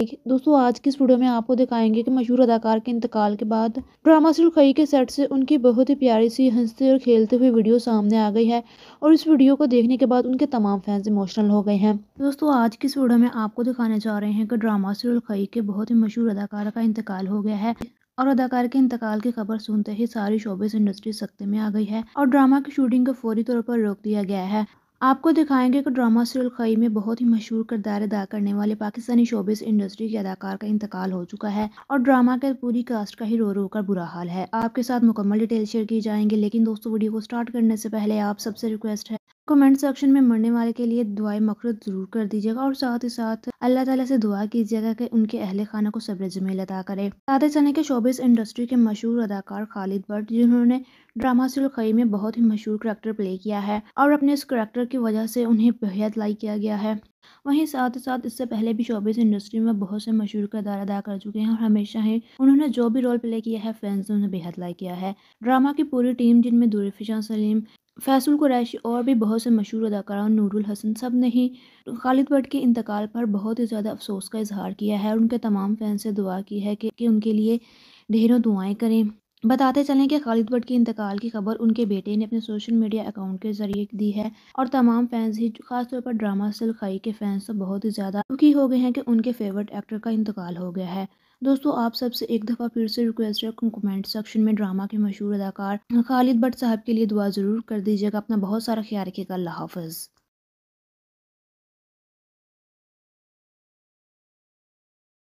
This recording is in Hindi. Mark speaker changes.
Speaker 1: दोस्तों, आज की इस वीडियो में आपको दिखाएँगे कि मशहूर अदाकार के इंतकाल के बाद ड्रामा सिल खई के सेट से उनकी बहुत ही प्यारी सी हँसते और खेलते हुए वीडियो सामने आ गई है और इस वीडियो को देखने के बाद उनके तमाम फैंस इमोशनल हो गए हैं। दोस्तों, आज की इस वीडियो में आपको दिखाने जा रहे हैं कि ड्रामा सिल खई के बहुत ही मशहूर अदाकार का इंतकाल हो गया है और अदाकार के इंतकाल की खबर सुनते ही सारी शोबिस इंडस्ट्री सख्ते में आ गई है और ड्रामा की शूटिंग को फौरी तौर पर रोक दिया गया है। आपको दिखाएँगे कि ड्रामा सीरियल खई में बहुत ही मशहूर किरदार अदा करने वाले पाकिस्तानी शोबिस इंडस्ट्री के अदाकार का इंतकाल हो चुका है और ड्रामा के पूरी कास्ट का ही रो रो कर बुरा हाल है। आपके साथ मुकम्मल डिटेल शेयर की जाएँगे, लेकिन दोस्तों, वीडियो को स्टार्ट करने से पहले आप सबसे रिक्वेस्ट है कमेंट सेक्शन में मरने वाले के लिए दुआएँ मकरत ज़रूर कर दीजिएगा और साथ ही साथ अल्लाह ताला से दुआ कीजिएगा कि उनके अहले खाना को सब्र जमील अदा करे। साथ चने के शोबिस इंडस्ट्री के मशहूर अदाकार खालिद भट्ट, जिन्होंने ड्रामा सिल खई में बहुत ही मशहूर करैक्टर प्ले किया है और अपने इस करैक्टर की वजह से उन्हें बेहद लाइक किया गया है। वहीं साथ ही साथ इससे पहले भी शोबिस इंडस्ट्री में बहुत से मशहूर किरदार अदा कर चुके हैं और हमेशा ही उन्होंने जो भी रोल प्ले किया है फैंस ने उन्हें बेहद लाइक किया है। ड्रामा की पूरी टीम जिनमें दूरफिशा, सलीम फैसल कुरैशी और भी बहुत से मशहूर अदाकारा नूरुल हसन सबने ही खालिद भट्ट के इंतकाल पर बहुत ही ज़्यादा अफसोस का इजहार किया है और उनके तमाम फ़ैन से दुआ की है कि, कि उनके लिए ढेरों दुआएँ करें। बताते चलें कि खालिद भट्ट के इंतकाल की खबर उनके बेटे ने अपने सोशल मीडिया अकाउंट के ज़रिए दी है और तमाम फैंस ही खासतौर पर ड्रामा सिल खाई के फैंस तो बहुत ही ज़्यादा दुखी हो गए हैं कि उनके फेवरेट एक्टर का इंतकाल हो गया है। दोस्तों, आप सबसे एक दफ़ा फिर से रिक्वेस्ट है कमेंट सेक्शन में ड्रामा के मशहूर अदाकार खालिद भट्ट साहब के लिए दुआ ज़रूर कर दीजिएगा। अपना बहुत सारा ख्याल रखिएगा। अल्लाह हाफ़